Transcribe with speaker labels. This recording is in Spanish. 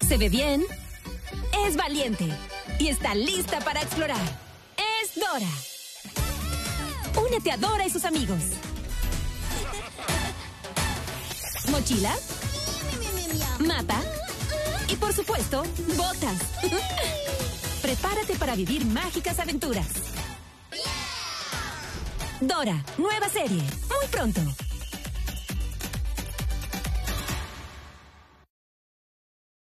Speaker 1: Se ve bien, es valiente y está lista para explorar. Es Dora. Únete a Dora y sus amigos. Mochila, mapa y por supuesto, botas. Prepárate para vivir mágicas aventuras. Dora, nueva serie, muy pronto.